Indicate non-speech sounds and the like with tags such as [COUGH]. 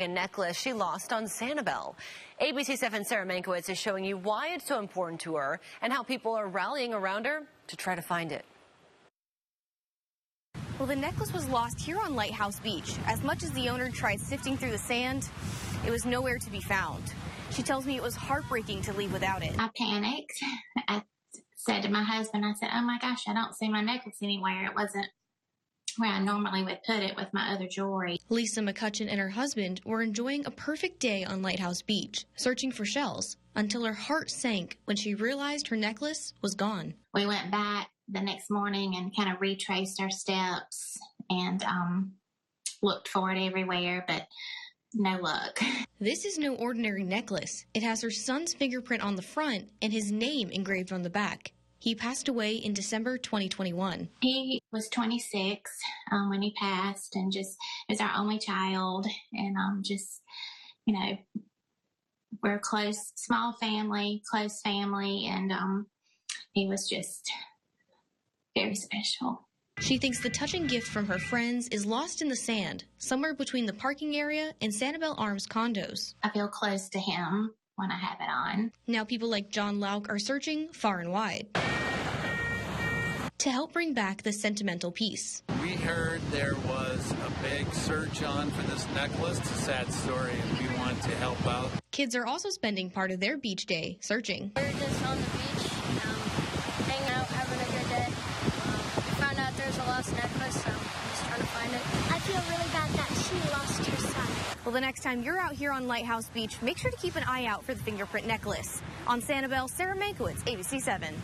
A necklace she lost on Sanibel. ABC 7 Sarah Mankiewicz is showing you why it's so important to her and how people are rallying around her to try to find it. Well, the necklace was lost here on Lighthouse Beach. As much as the owner tried sifting through the sand, it was nowhere to be found. She tells me it was heartbreaking to leave without it. I panicked. I said to my husband, I said, Oh my gosh, I don't see my necklace anywhere. It wasn't where I normally would put it with my other jewelry. Lisa McCutcheon and her husband were enjoying a perfect day on Lighthouse Beach, searching for shells, until her heart sank when she realized her necklace was gone. We went back the next morning and kind of retraced our steps and um, looked for it everywhere, but no luck. [LAUGHS] This is no ordinary necklace. It has her son's fingerprint on the front and his name engraved on the back. He passed away in December 2021. He was 26 um, when he passed, and just is our only child, and um, just you know, we're a close, small family, close family, and um, he was just very special. She thinks the touching gift from her friends is lost in the sand, somewhere between the parking area and Sanibel Arms condos. I feel close to him when I have it on. Now people like John Lauk are searching far and wide to help bring back the sentimental piece. We heard there was a big search on for this necklace. It's a sad story, and we want to help out. Kids are also spending part of their beach day searching. We're just on the beach, um, hanging out, having a good day. Um, we found out there's a lost necklace, so I'm just trying to find it. Feel really bad that she lost her son. Well, the next time you're out here on Lighthouse Beach, make sure to keep an eye out for the fingerprint necklace. On Sanibel, Sarah Mankiewicz, ABC 7.